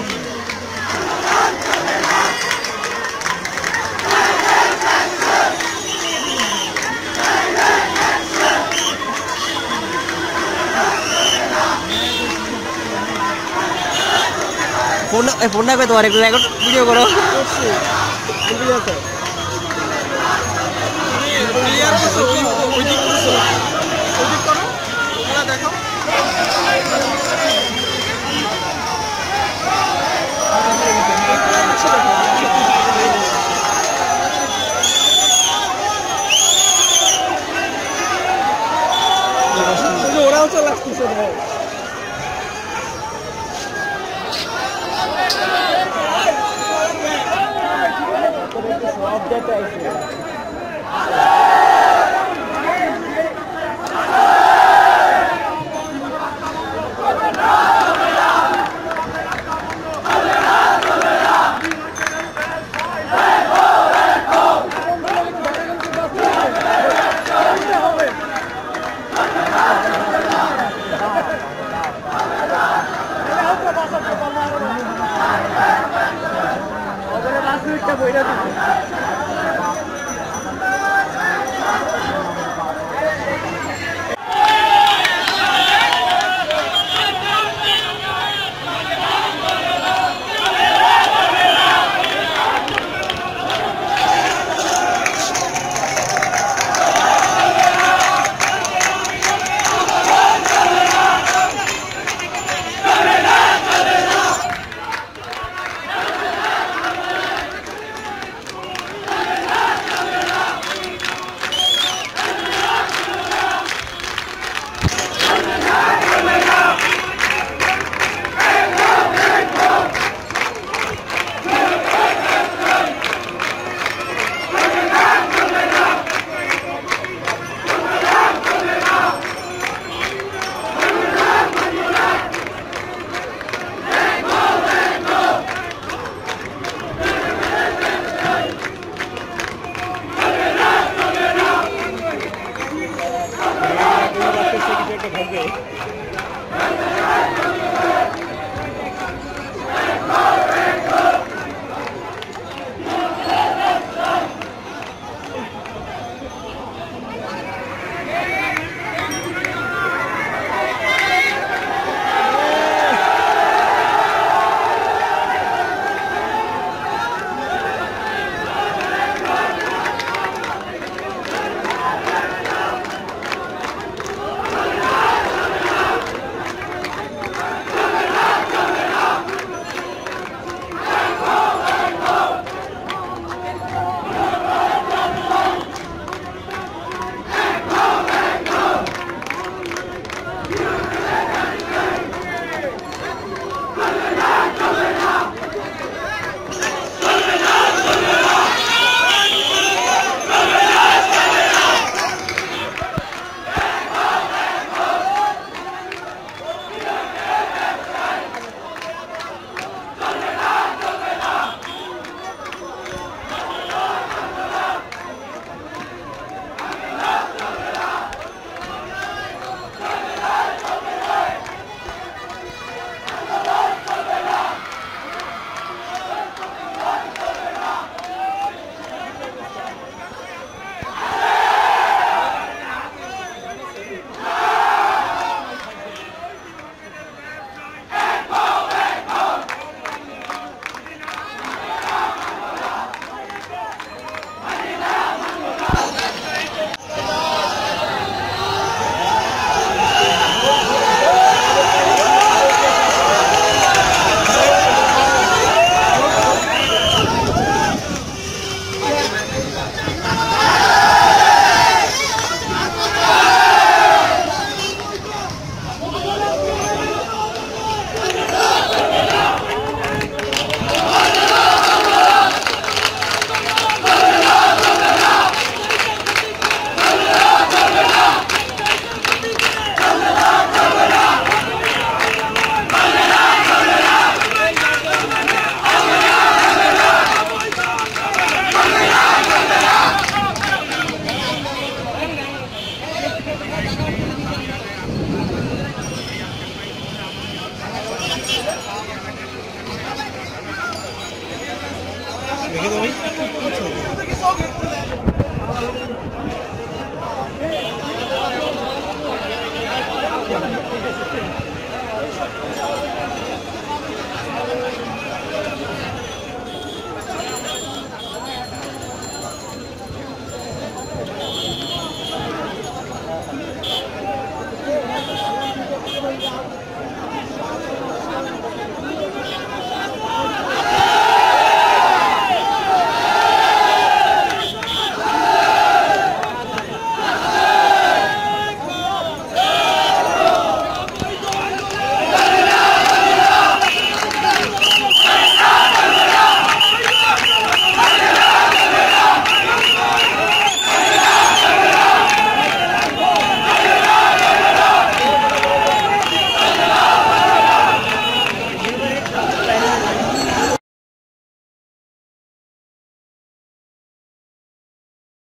committee ইয়ে আছে phone phone রাখবে তোমার একটু রেকর্ড ভিডিও করো করছি দেখো ওরাও চলে আসতেছে ভাই 他不再打了